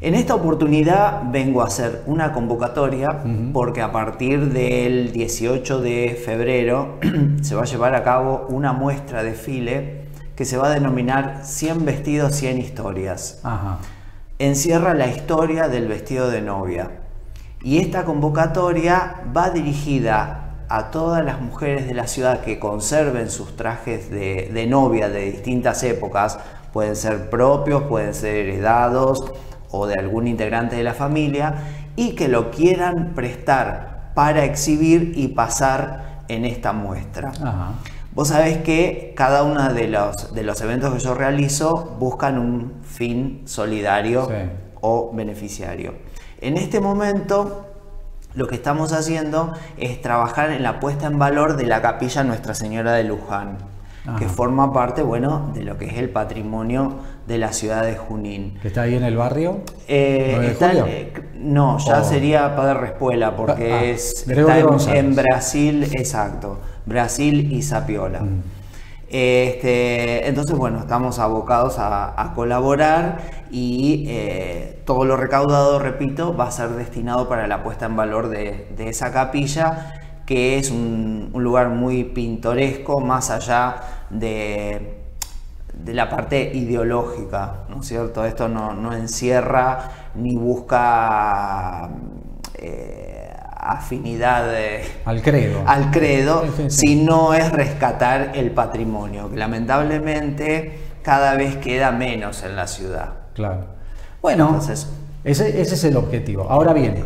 En esta oportunidad vengo a hacer una convocatoria porque a partir del 18 de febrero se va a llevar a cabo una muestra de desfile que se va a denominar 100 vestidos, 100 historias. Encierra la historia del vestido de novia. Y esta convocatoria va dirigida a todas las mujeres de la ciudad que conserven sus trajes de, novia de distintas épocas, pueden ser propios, pueden ser heredados o de algún integrante de la familia, y que lo quieran prestar para exhibir y pasar en esta muestra. Vos sabés que cada uno de los, de los eventos que yo realizo buscan un fin solidario o beneficiario. En este momento lo que estamos haciendo es trabajar en la puesta en valor de la capilla Nuestra Señora de Luján, que forma parte, bueno, de lo que es el patrimonio de la ciudad de Junín. ¿Que está ahí en el barrio? Eh, no, ya oh. sería Padre Respuela, porque ah, es, está en, Brasil, exacto. Brasil y Sapiola. Mm. Este, entonces, bueno, estamos abocados a, colaborar y eh, todo lo recaudado, repito, va a ser destinado para la puesta en valor de, esa capilla, que es un, lugar muy pintoresco, más allá de, de, la parte ideológica, ¿no es cierto? Esto no, encierra ni busca... Eh, afinidad al credo, al credo si no es rescatar el patrimonio, que lamentablemente cada vez queda menos en la ciudad. Claro. Bueno, Entonces, ese, es el objetivo. Ahora bien,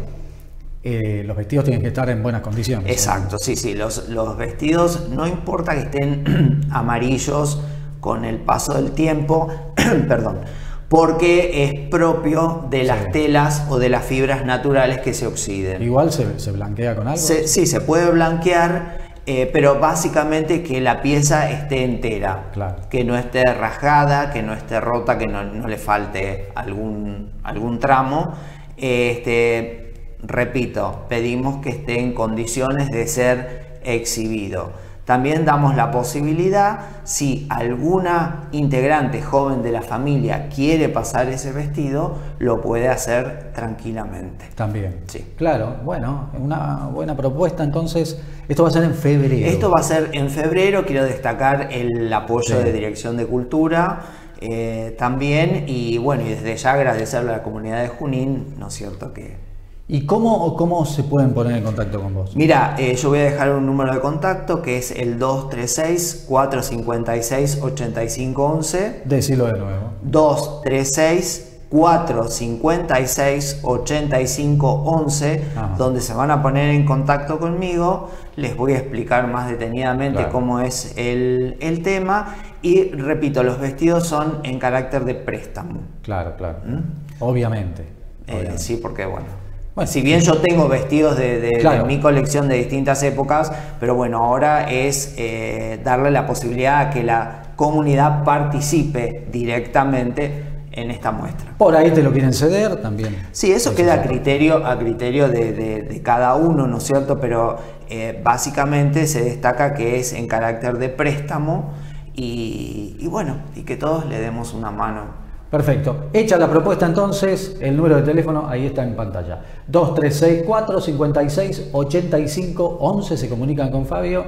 eh, los vestidos tienen que estar en buenas condiciones. Exacto, sí, sí. Los, los vestidos, no importa que estén amarillos con el paso del tiempo, perdón, porque es propio de las telas o de las fibras naturales que se oxiden. Igual se, blanquea con algo. sí, se puede blanquear, eh, pero básicamente que la pieza esté entera, que no esté rajada, que no esté rota, que no, le falte algún, algún tramo. Este, repito, pedimos que esté en condiciones de ser exhibido. También damos la posibilidad, si alguna integrante joven de la familia quiere pasar ese vestido, lo puede hacer tranquilamente. También. Sí. Claro, bueno, una buena propuesta. Entonces, esto va a ser en febrero. Esto va a ser en febrero. Quiero destacar el apoyo de Dirección de Cultura. Eh, también y bueno y desde ya agradecerle a la comunidad de Junín, ¿no es cierto? Que ¿Y cómo, cómo se pueden poner en contacto con vos? Mira, eh, yo voy a dejar un número de contacto que es el 236-456-8511. Decilo de nuevo. 236-456-8511, donde se van a poner en contacto conmigo. Les voy a explicar más detenidamente cómo es el, tema. Y repito, los vestidos son en carácter de préstamo. Claro, claro. ¿Mm? Obviamente. Eh, sí, porque bueno si bien yo tengo vestidos de, mi colección de distintas épocas, pero bueno, ahora es eh, darle la posibilidad a que la comunidad participe directamente en esta muestra. Por ahí te lo quieren ceder también. Sí, eso queda a criterio, a criterio de, cada uno, ¿no es cierto? Pero eh, básicamente se destaca que es en carácter de préstamo y, y bueno, y que todos le demos una mano Perfecto. Hecha la propuesta entonces, el número de teléfono ahí está en pantalla. 2364 56 85 11 se comunican con Fabio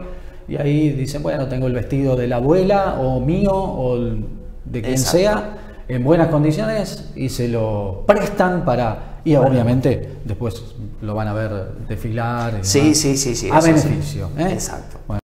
y ahí dicen, bueno, tengo el vestido de la abuela o mío o de quien sea en buenas condiciones y se lo prestan para y obviamente después lo van a ver desfilar sí, sí, sí, sí, a beneficio. ¿eh? Exacto.